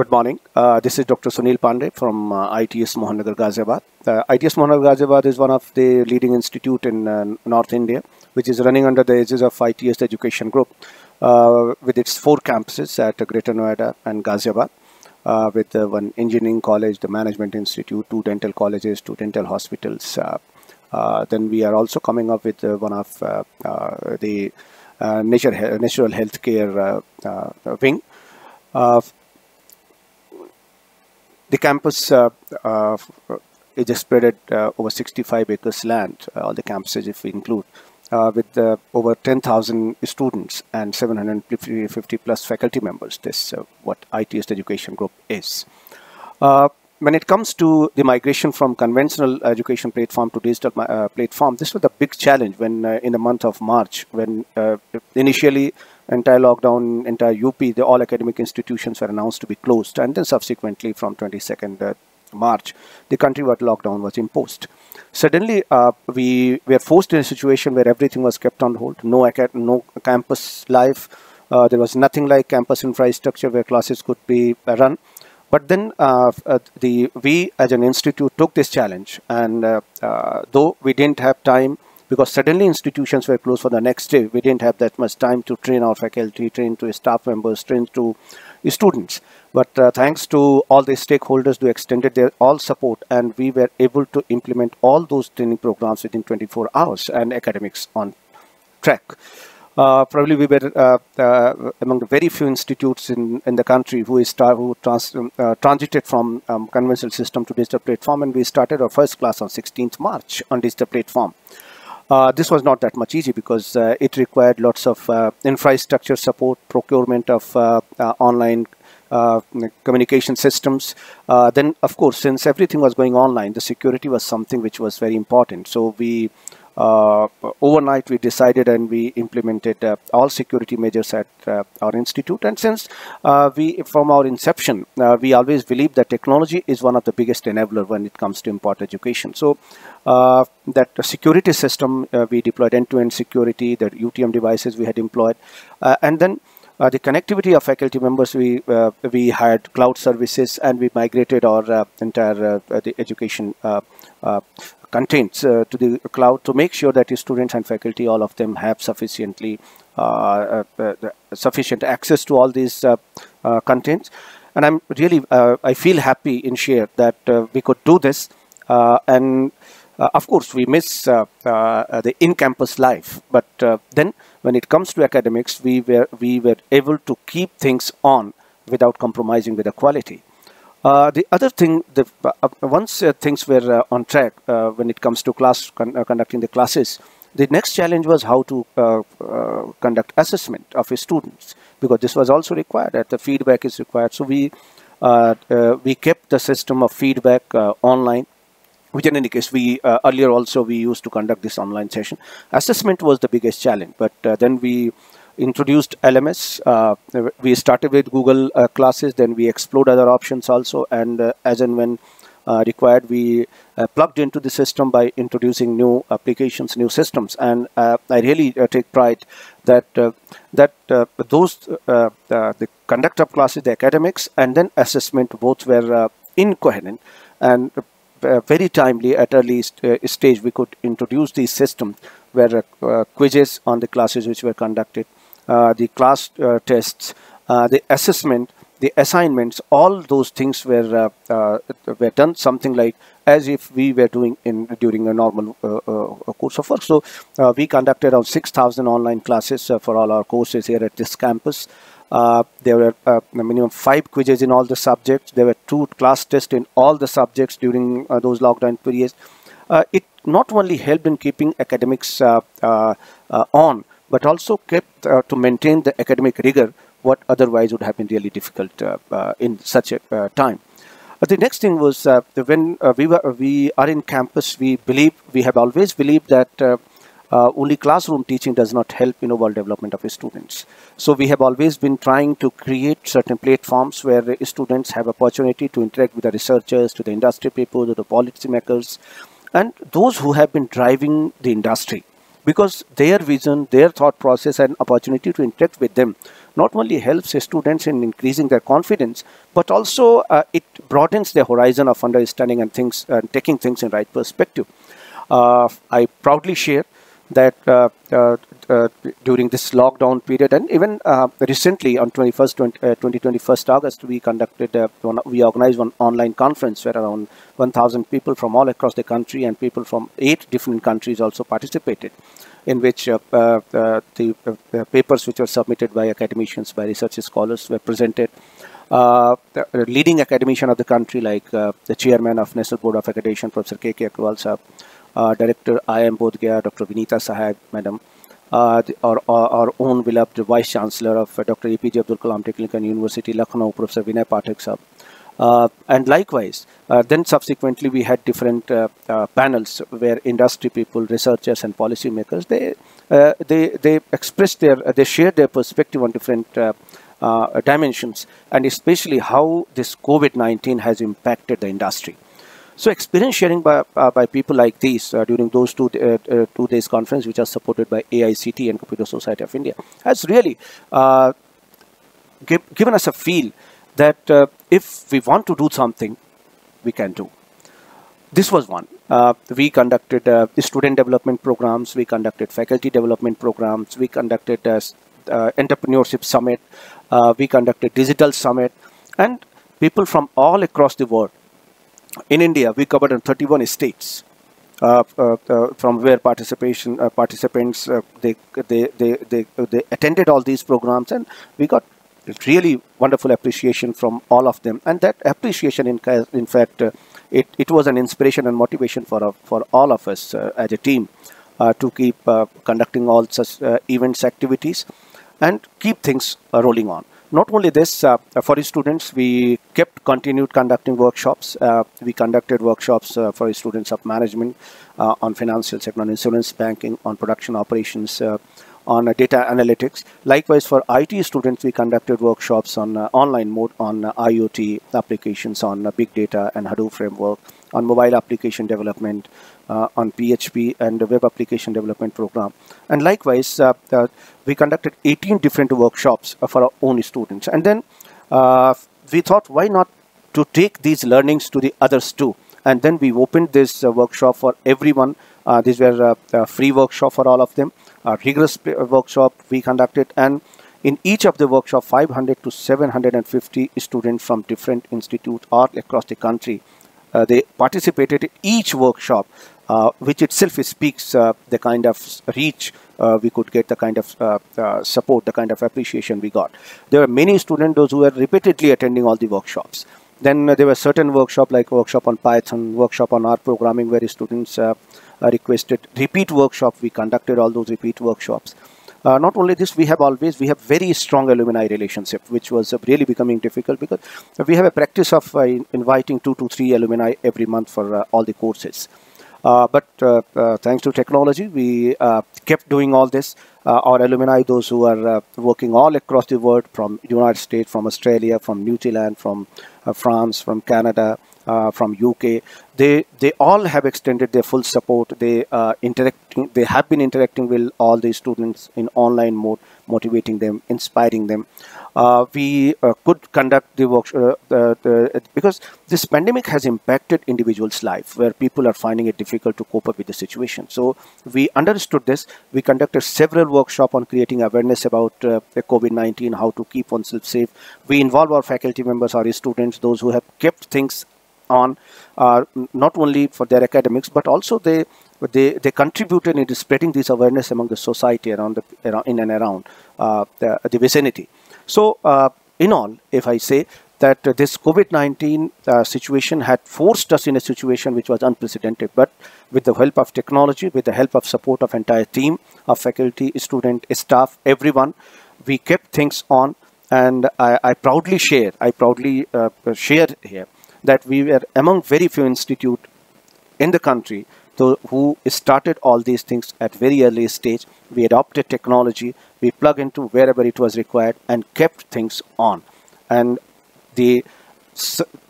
Good morning. Uh, this is Dr. Sunil Pandey from uh, ITS Mohan Nagar Ghaziabad. Uh, ITS Mohan Nagar Ghaziabad is one of the leading institute in uh, North India, which is running under the aegis of ITS Education Group, uh, with its four campuses at Greater Noida and Ghaziabad, uh, with one engineering college, the management institute, two dental colleges, two dental hospitals. then we are also coming up with one of the nature, natural healthcare wing. Uh, the campus uh, uh, is spread uh, over 65 acres land, all the campuses if we include, with over 10,000 students and 750 plus faculty members. This what ITS Education Group is when it comes to the migration from conventional education platform to digital uh, platform, this was a big challenge when uh, in the month of March, when uh, initially entire lockdown, entire UP, the all academic institutions were announced to be closed. And then subsequently from 22nd uh, March, the countrywide lockdown was imposed. Suddenly, uh, we were forced in a situation where everything was kept on hold. No, no campus life. Uh, there was nothing like campus infrastructure where classes could be uh, run. But then uh, uh, the we as an institute took this challenge, and though we didn't have time because suddenly institutions were closed for the next day. We didn't have that much time to train our faculty, train to staff members, train to students. But uh, thanks to all the stakeholders who extended their all support and we were able to implement all those training programs within 24 hours and academics on track. Uh, probably we were uh, uh, among the very few institutes in, in the country who, who trans um, uh, transited from um, conventional system to digital platform and we started our first class on 16th March on digital platform. Uh, this was not that much easy because uh, it required lots of uh, infrastructure support, procurement of uh, uh, online uh, communication systems. then, of course, since everything was going online, the security was something which was very important. So we uh, overnight we decided and we implemented uh, all security measures at uh, our institute. And since uh, we from our inception uh, we always believe that technology is one of the biggest enabler when it comes to import education. So uh, that security system we deployed end-to-end -end security the UTM devices we had employed and then the connectivity of faculty members, we uh, we had cloud services and we migrated our uh, entire the education contents uh, to the cloud to make sure that the students and faculty, all of them have sufficiently uh, uh, sufficient access to all these contents. And I'm really, I feel happy in share that we could do this. and of course, we miss the in-campus life, but then when it comes to academics, we were we were able to keep things on without compromising with the quality. Uh, the other thing, the, uh, once uh, things were uh, on track uh, when it comes to class con uh, conducting the classes, the next challenge was how to conduct assessment of students because this was also required. That the feedback is required. So we we kept the system of feedback online. Which in any case, we earlier also we used to conduct this online session. Assessment was the biggest challenge, but then we introduced LMS. Uh, we started with Google uh, classes, then we explored other options also, and uh, as and when uh, required, we uh, plugged into the system by introducing new applications, new systems. And I really take pride that that those the conduct of classes, the academics, and then assessment both were incoherent and uh, very timely at early st uh, stage we could introduce these systems where uh, quizzes on the classes which were conducted uh, the class uh, tests, uh, the assessment, the assignments, all those things were uh, uh, were done something like as if we were doing in during a normal uh, course of work. So we conducted around 6,000 online classes for all our courses here at this campus. Uh, there were uh, minimum five quizzes in all the subjects. There were two class tests in all the subjects during uh, those lockdown periods. it not only helped in keeping academics on, but also kept uh, to maintain the academic rigor what otherwise would have been really difficult uh, uh, in such a time. the next thing was when we were we are in campus, we believe we have always believed that uh, only classroom teaching does not help in overall development of students. So we have always been trying to create certain platforms where students have opportunity to interact with the researchers, to the industry people, to the policymakers, and those who have been driving the industry because their vision, their thought process and opportunity to interact with them not only helps students in increasing their confidence, but also uh, it broadens their horizon of understanding and things and taking things in right perspective. Uh, I proudly share that uh, uh, uh, during this lockdown period and even recently on 21st 20, 2021st August we conducted one, we organized one online conference where around 1000 people from all across the country and people from eight different countries also participated in which uh, uh, the uh, papers which were submitted by academicians, by research scholars were presented. the leading academician of the country, like the chairman of National Board of Accreditation, Professor K.K. Sahab, Director IIM Bodh Gaya, Dr. Vinita Sahay, Madam, uh, the, our, our, own beloved Vice Chancellor of uh, Dr. APJ Abdul Kalam Technical University, Lucknow, Professor Vinay Pathak. Uh, and likewise, uh, then subsequently we had different uh, uh, panels where industry people, researchers, and policymakers they they they expressed their they shared their perspective on different dimensions, and especially how this COVID-19 has impacted the industry. So experience sharing by, uh, by people like these uh, during those two, uh, uh two days conference, which are supported by AICTE and Computer Society of India, has really uh, give, given us a feel that uh, if we want to do something, we can do. This was one. we conducted student development programs, we conducted faculty development programs, we conducted entrepreneurship summit, we conducted digital summit, and people from all across the world in India, we covered in 31 states. Uh, uh, uh, from where participation uh, participants uh, they, they, they they they attended all these programs and we got really wonderful appreciation from all of them and that appreciation in in fact uh, it, it was an inspiration and motivation for for all of us as a team to keep conducting all such events activities and keep things rolling on not only this, uh, for students, we kept continued conducting workshops. Uh, we conducted workshops uh, for students of management uh, on financial sector, on insurance banking, on production operations, uh, on uh, data analytics. Likewise, for IT students, we conducted workshops on online mode on IoT applications, on big data and Hadoop framework, on mobile application development, uh, on PHP and web application development program. And likewise, uh, uh, we conducted 18 different workshops for our own students. And then we thought, why not to take these learnings to the others too? And then we opened this workshop for everyone. these were free workshop for all of them. A rigorous workshop we conducted and in each of the workshop 500 to 750 students from different institutes all across the country uh, they participated in each workshop uh, which itself speaks uh, the kind of reach uh, we could get, the kind of uh, uh, support, the kind of appreciation we got. There were many students, those who were repeatedly attending all the workshops. Then there were certain workshop like workshop on Python, workshop on R programming, where students requested repeat workshop. We conducted all those repeat workshops. Uh, not only this, we have always, we have very strong alumni relationship, which was uh, really becoming difficult because we have a practice of uh, inviting two to three alumni every month for all the courses. Uh, but uh, uh, thanks to technology, we kept doing all this. our alumni, those who are working all across the world, from United States, from Australia, from New Zealand, from France, from Canada, uh, from UK. They they all have extended their full support. They uh, interacting. They have been interacting with all the students in online mode, motivating them, inspiring them uh, we uh, could conduct the workshop uh, because this pandemic has impacted individuals' life where people are finding it difficult to cope up with the situation. So we understood this. We conducted several workshops on creating awareness about uh, COVID-19, how to keep oneself safe. We involve our faculty members, our students, those who have kept things on uh, not only for their academics but also they they they contributed in spreading this awareness among the society around the around, in and around uh, the, the vicinity so uh, in all, if I say that this COVID-19 uh, situation had forced us in a situation which was unprecedented, but with the help of technology, with the help of support of entire team, of faculty, student, staff, everyone, we kept things on. And I, I proudly share, I proudly uh, share here that we were among very few institute in the country who started all these things at very early stage. We adopted technology, we plug into wherever it was required and kept things on. And the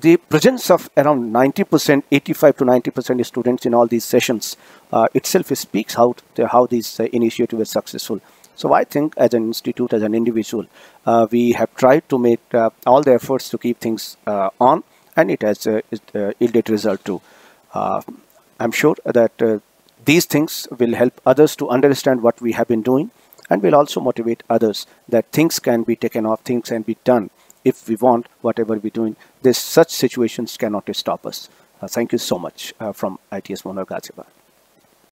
the presence of around 90%, 85 to 90% students in all these sessions uh, itself speaks how to, how these uh, initiatives successful. So I think as an institute, as an individual, uh, we have tried to make uh, all the efforts to keep things uh, on and it has uh, uh, yielded result too. I'm sure that these things will help others to understand what we have been doing and will also motivate others that things can be taken off, things can be done if we want whatever we're doing. This such situations cannot stop us. Uh, thank you so much uh, from ITS Monar Ghaziabad.